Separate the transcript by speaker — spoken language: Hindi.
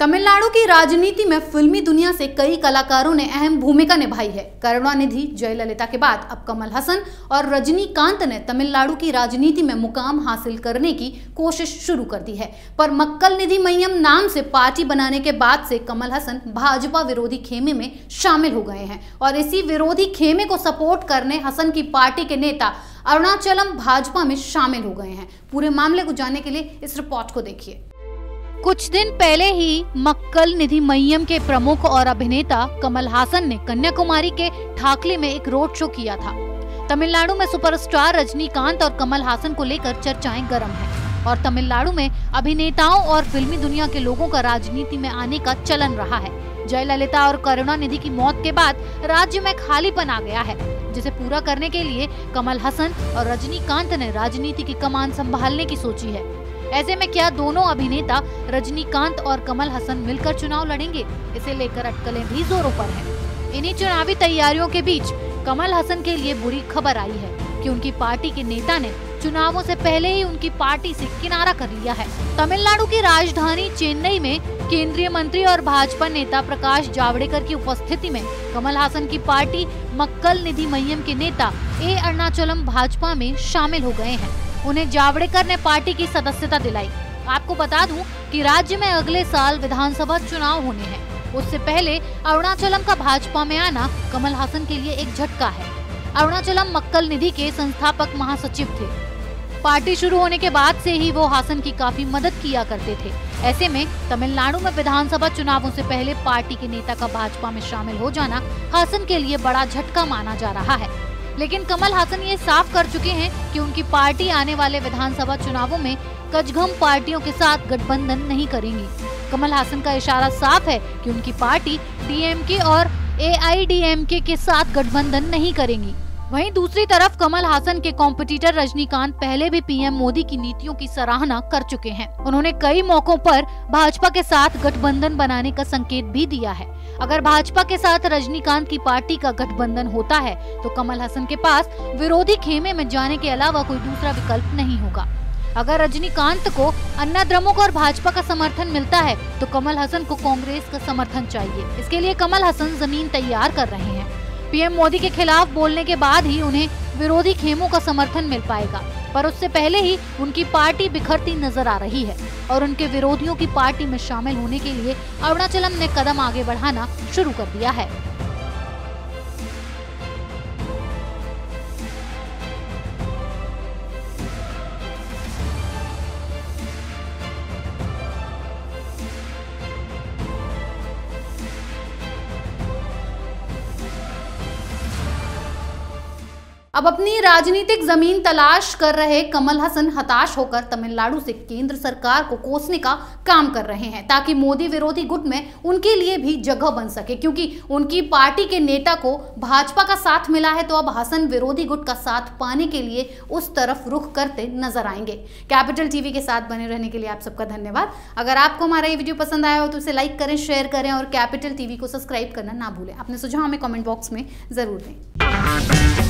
Speaker 1: तमिलनाडु की राजनीति में फिल्मी दुनिया से कई कलाकारों ने अहम भूमिका निभाई है। करुणानिधि जयललिता के बाद अब कमल हसन और रजनीकांत ने तमिलनाडु की राजनीति में मुकाम हासिल करने की कोशिश शुरू कर दी है। पर मक्कल निधि मय्यम नाम से पार्टी बनाने के बाद से कमल हसन भाजपा विरोधी खेमे में शामिल हो गए हैं और इसी विरोधी खेमे को सपोर्ट करने हसन की पार्टी के नेता अरुणाचलम भाजपा में शामिल हो गए हैं। पूरे मामले को जानने के लिए इस रिपोर्ट को देखिए। कुछ दिन पहले ही मक्कल निधि मय्यम के प्रमुख और अभिनेता कमल हासन ने कन्याकुमारी के ठाकले में एक रोड शो किया था। तमिलनाडु में सुपरस्टार रजनीकांत और कमल हासन को लेकर चर्चाएँ गर्म हैं और तमिलनाडु में अभिनेताओं और फिल्मी दुनिया के लोगों का राजनीति में आने का चलन रहा है। जयललिता और करुणानिधि की मौत के बाद राज्य में खालीपन आ गया है, जिसे पूरा करने के लिए कमल हसन और रजनीकांत ने राजनीति की कमान संभालने की सोची है। ऐसे में क्या दोनों अभिनेता रजनीकांत और कमल हसन मिलकर चुनाव लड़ेंगे? इसे लेकर अटकलें भी जोरों पर हैं। इन्हीं चुनावी तैयारियों के बीच कमल हसन के लिए बुरी खबर आई है कि उनकी पार्टी के नेता ने चुनावों से पहले ही उनकी पार्टी से किनारा कर लिया है। तमिलनाडु की राजधानी चेन्नई में केंद्रीय मंत्री और भाजपा नेता प्रकाश जावड़ेकर की उपस्थिति में कमल हासन की पार्टी मक्कल निधि मय्यम के नेता ए. अरुणाचलम भाजपा में शामिल हो गए हैं। उन्हें जावड़ेकर ने पार्टी की सदस्यता दिलाई। आपको बता दूँ कि राज्य में अगले साल विधानसभा चुनाव होने हैं। उससे पहले अरुणाचलम का भाजपा में आना कमल हासन के लिए एक झटका है। अरुणाचलम मक्कल निधि के संस्थापक महासचिव थे। पार्टी शुरू होने के बाद से ही वो हासन की काफ़ी मदद किया करते थे। ऐसे में तमिलनाडु में विधानसभा चुनावों से पहले पार्टी के नेता का भाजपा में शामिल हो जाना हासन के लिए बड़ा झटका माना जा रहा है। लेकिन कमल हासन ये साफ़ कर चुके हैं कि उनकी पार्टी आने वाले विधानसभा चुनावों में कचघम पार्टियों के साथ गठबंधन नहीं करेंगी। कमल हासन का इशारा साफ़ है कि उनकी पार्टी डीएमके और एआईडीएमके के साथ गठबंधन नहीं करेंगी। वहीं दूसरी तरफ़ कमल हासन के कॉम्पिटिटर रजनीकांत पहले भी पीएम मोदी की नीतियों की सराहना कर चुके हैं। उन्होंने कई मौकों पर भाजपा के साथ गठबंधन बनाने का संकेत भी दिया है। अगर भाजपा के साथ रजनीकांत की पार्टी का गठबंधन होता है तो कमल हसन के पास विरोधी खेमे में जाने के अलावा कोई दूसरा विकल्प नहीं होगा। अगर रजनीकांत को अन्ना द्रमुक और भाजपा का समर्थन मिलता है तो कमल हसन को कांग्रेस का समर्थन चाहिए। इसके लिए कमल हसन ज़मीन तैयार कर रहे हैं। पीएम मोदी के खिलाफ बोलने के बाद ही उन्हें विरोधी खेमों का समर्थन मिल पाएगा, पर उससे पहले ही उनकी पार्टी बिखरती नज़र आ रही है और उनके विरोधियों की पार्टी में शामिल होने के लिए अरुणाचलम ने कदम आगे बढ़ाना शुरू कर दिया है। अब अपनी राजनीतिक ज़मीन तलाश कर रहे कमल हसन हताश होकर तमिलनाडु से केंद्र सरकार को कोसने का काम कर रहे हैं ताकि मोदी विरोधी गुट में उनके लिए भी जगह बन सके, क्योंकि उनकी पार्टी के नेता को भाजपा का साथ मिला है तो अब हसन विरोधी गुट का साथ पाने के लिए उस तरफ़ रुख करते नज़र आएँगे। कैपिटल टीवी के साथ बने रहने के लिए आप सबका धन्यवाद। अगर आपको हमारा ये वीडियो पसंद आया हो तो उसे लाइक करें, शेयर करें और कैपिटल टीवी को सब्सक्राइब करना ना भूलें। अपने सुझाव हमें कॉमेंट बॉक्स में ज़रूर दें।